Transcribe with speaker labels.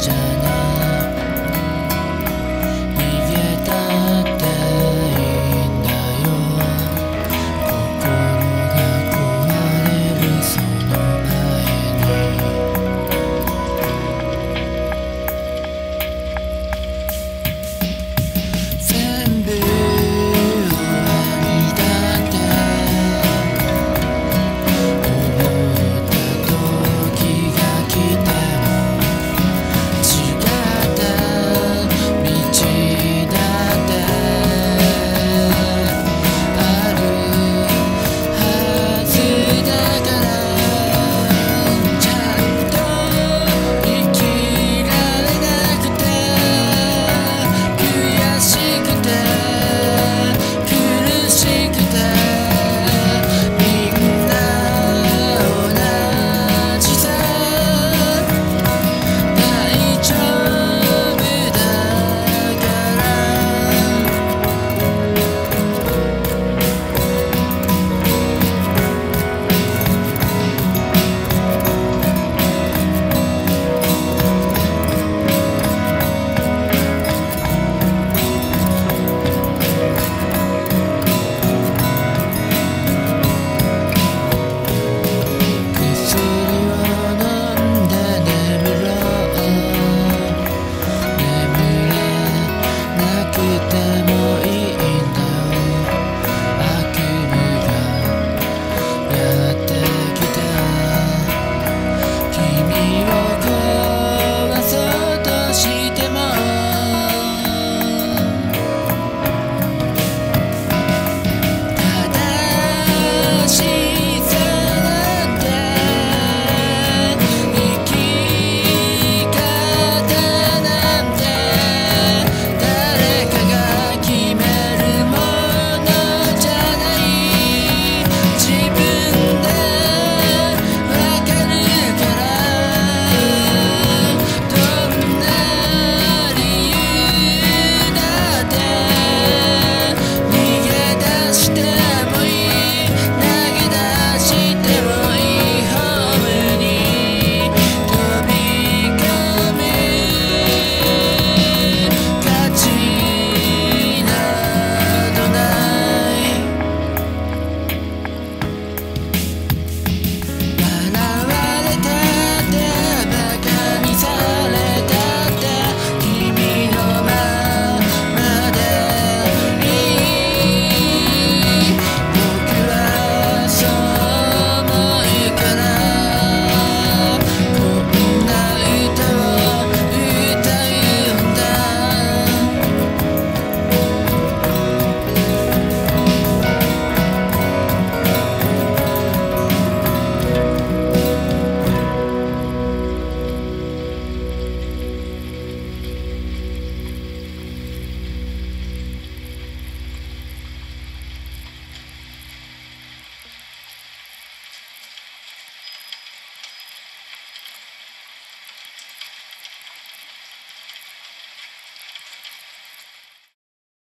Speaker 1: 这。